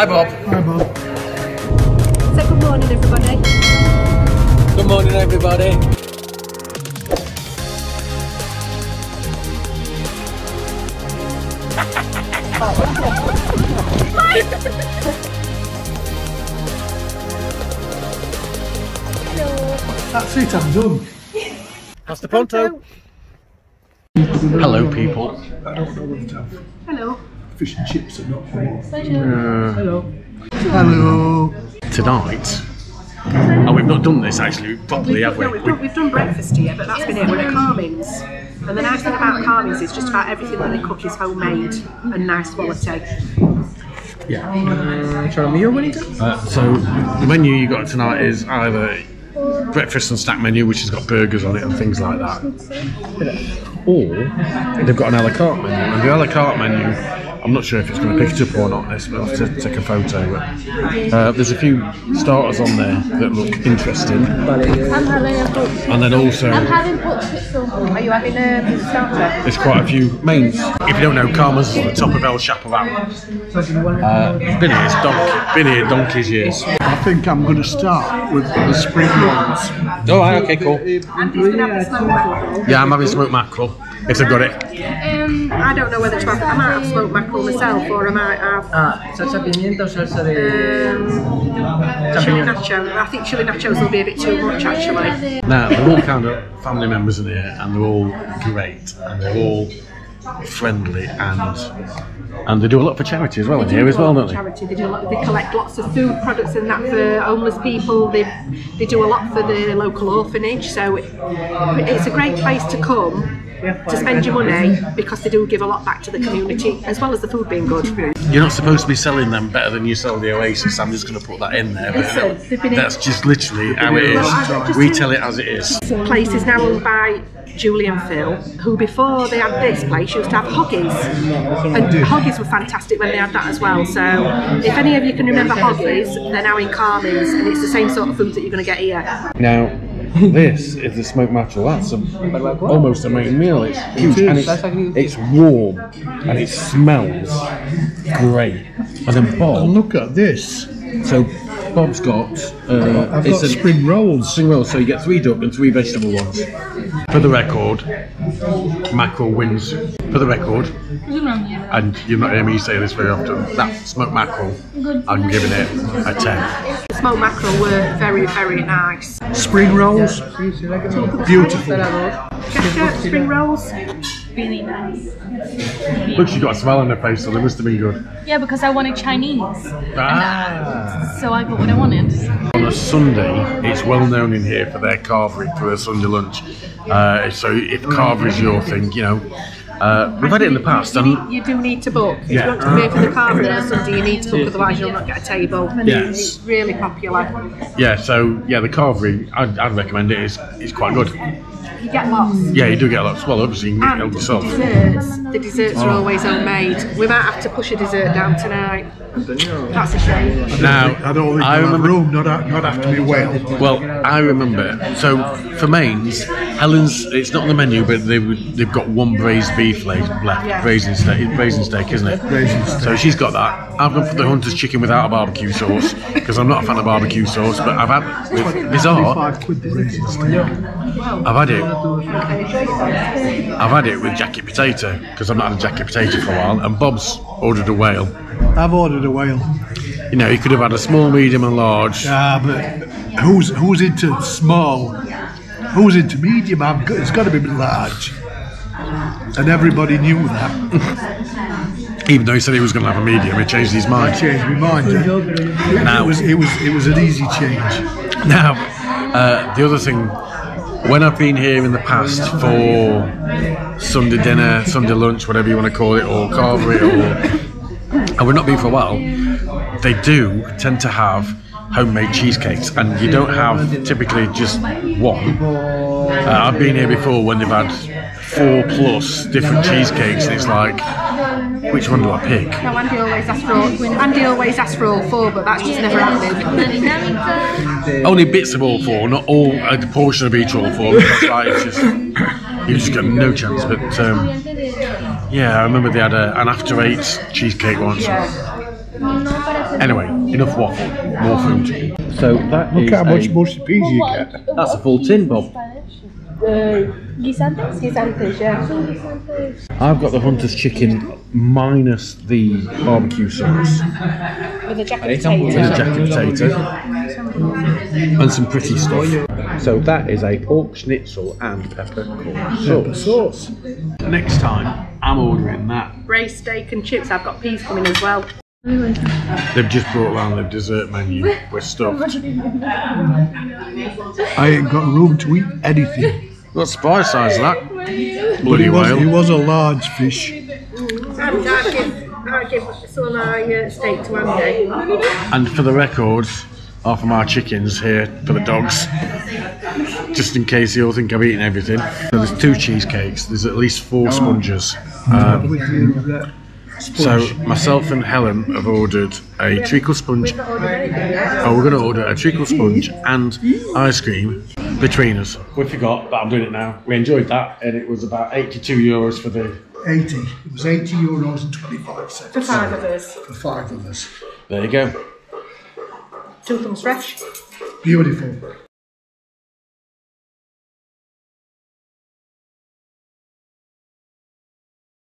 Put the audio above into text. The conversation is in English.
Hi, Bob. Hi, Bob. So good morning, everybody. Good morning, everybody. That's it, I'm done. Hasta pronto. Hello, people. I don't know whether to have Hello. Fish and chips or not. Hello. Hello. Tonight, oh, we've not done this actually properly, have we? No, we've done, we've done breakfast here, but that's been it. We're at Carmen's. And the nice thing about Carmen's is just about everything that they cook is homemade and nice quality. Yeah. Uh, so the menu you got tonight is either breakfast and snack menu, which has got burgers on it and things like that, or they've got an a la carte menu. And the a la carte menu, I'm not sure if it's going to pick it up or not. This, we'll have to take a photo. But, uh, there's a few starters on there that look interesting, I'm having a pork. and then also. I'm having pork. Are you having a starter? There's quite a few mains. If you don't know, Carmen's on the top of El Chaparral. Uh, been here, donk, been here donkey's years. I think I'm going to start with the spring rolls. Oh, right, okay, cool. Andy's going to have the smoked mackerel. Yeah, I'm having smoked mackerel. If they've got it. Um, I don't know whether to have, I might have smoked mackerel myself or I might have Ah, salsa pimienta o salsa de um, chili nacho. I think chili nachos will be a bit too much actually. Now, they're all kind of family members in here, and they're all great, and they're all friendly, and and they do a lot for charity as well in here as well, don't they? Charity. They do a lot. They collect lots of food products and that for homeless people. They they do a lot for the local orphanage. So it, it's a great place to come to spend your money because they do give a lot back to the community as well as the food being good. You're not supposed to be selling them better than you sell the Oasis. I'm just going to put that in there. But they've been in- that's just literally how it is. We tell it as it is. The place is now owned by Julie and Phil, who before they had this place used to have Hoggies. And Hoggies were fantastic when they had that as well. So if any of you can remember Hoggies, they're now in Carmen's and it's the same sort of food that you're going to get here. Now, this is the smoked mackerel. That's a, almost a main meal. It's huge and it's, it's warm and it smells great. And then And Bob, look at this. so Bob's got uh, I've got spring rolls. spring roll. So you get three duck and three vegetable ones. For the record, mackerel wins. For the record, and you're not hearing me say this very often. That smoked mackerel, I'm giving it a ten. The smoked mackerel were very, very nice. Spring rolls. Beautiful. Cheshire spring rolls. Really nice. Look, she got a smile on her face, so they must have been good. Yeah, because I wanted Chinese. Ah. So I got what I wanted. On a Sunday, it's well known in here for their carvery for their Sunday lunch. Uh, so if carvery is your thing, you know, uh, we've had it in the past, You, and need, you do need to book. If Yeah. you want to pay for the carvery on a Sunday, you need to book, otherwise you'll not get a table. Yes. It's really popular. yeah, so yeah, the carvery, I'd, I'd recommend it. It's, it's quite good. You get lots. Yeah, you do get lots. Well, obviously, you can And help yourself. desserts. The desserts are always homemade. We might have to push a dessert down tonight. That's a shame. Now, I don't think I I remember. room, not, a- not after me whale. Well, I remember. So for mains, Helen's. It's not on the menu, but they would- they've got one braised beef leg left. Yeah. Braised steak, braised steak, isn't it? Braised steak. So she's got that. I've gone for the hunter's chicken without a barbecue sauce because I'm not a fan of barbecue sauce. But I've had with bizarre. Five quid the raisin steak. I've had it. I've had it with jacket potato because I've not had a jacket potato for a while. And Bob's ordered a whale. I've ordered a whale. You know, he could have had a small, medium, and large. Ah, but who's who's into small? Who's into medium? I've got, it's got to be large. And everybody knew that. Even though he said he was going to have a medium, he changed his mind. changed my mind. It, Now- it was it was it was an easy change. Now, uh, the other thing, when I've been here in the past for Sunday dinner, Sunday lunch, whatever you want to call it, or carvery, or and we've not been for a while, they do tend to have homemade cheesecakes, and you don't have typically just one. Uh, I've been here before when they've had four plus different cheesecakes, and it's like, which one do I pick? No, Andy always asks for all, Andy always asks for all four, but that's just never happening. Only bits of all four, not all a portion of each all four. That's like it's just you just got no chance. But um, yeah, I remember they had a, an after eight cheesecake once. Yeah. Anyway, enough waffle. More food. So that Look is how much a- mushy peas you get. That's a full tin, Bob. Uh, Guisantes? Guisantes, yeah. I've got the hunter's chicken minus the barbecue sauce, With a jacket and potato. a jacket potato, and some pretty stuff. So that is a pork schnitzel and pepper corn sauce. Next time, I'm ordering that. Braised steak and chips. I've got peas coming as well. They've just brought around the dessert menu. We're stuffed. I ain't got room to eat anything. What spice size that? Bloody he was, he was a large fish. And I give, I give some of my uh, steak to Andy. And for the record, half of my chickens here for the dogs. Just in case you all think I've eaten everything. So there's two cheesecakes. There's at least four sponges. Um, so myself and Helen have ordered a treacle sponge. Not ordered anything yet. Oh, we're going to order a treacle sponge and ice cream between us. We forgot, but I'm doing it now. We enjoyed that, and it was about 82 euros for the. 80. It was 80 euros and 25 cents. For five of us. For five of us. There you go. Two thumbs fresh. Beautiful.